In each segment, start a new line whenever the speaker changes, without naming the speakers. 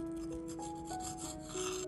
ああ。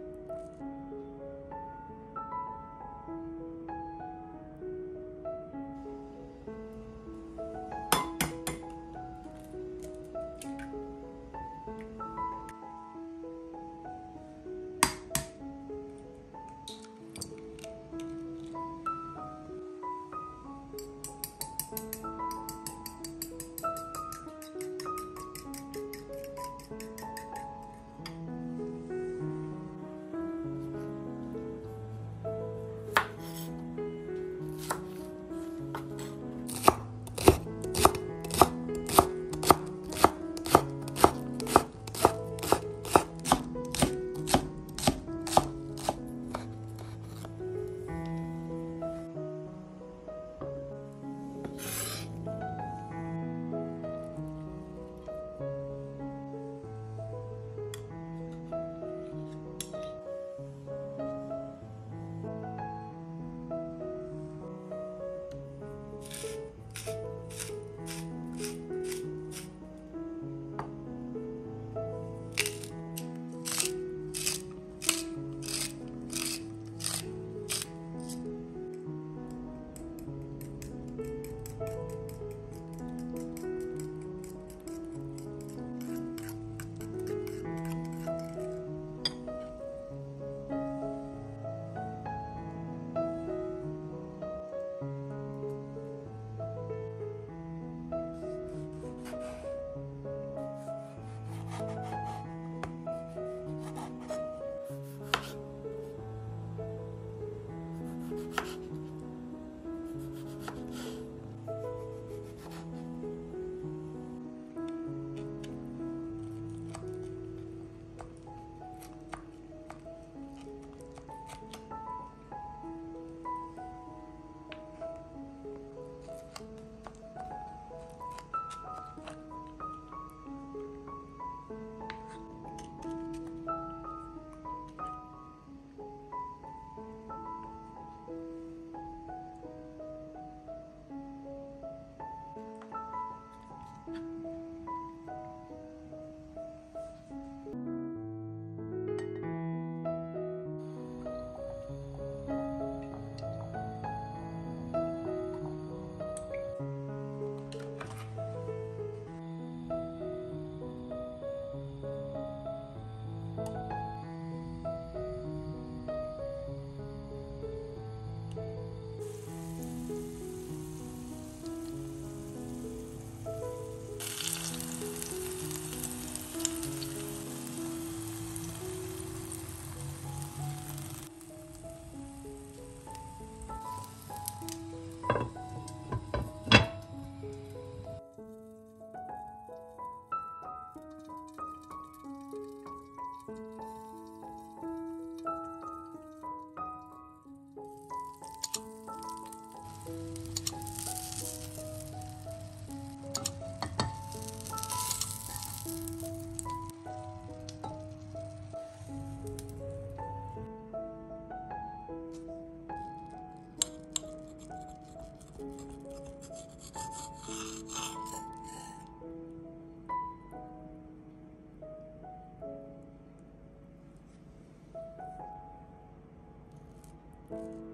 Thank you.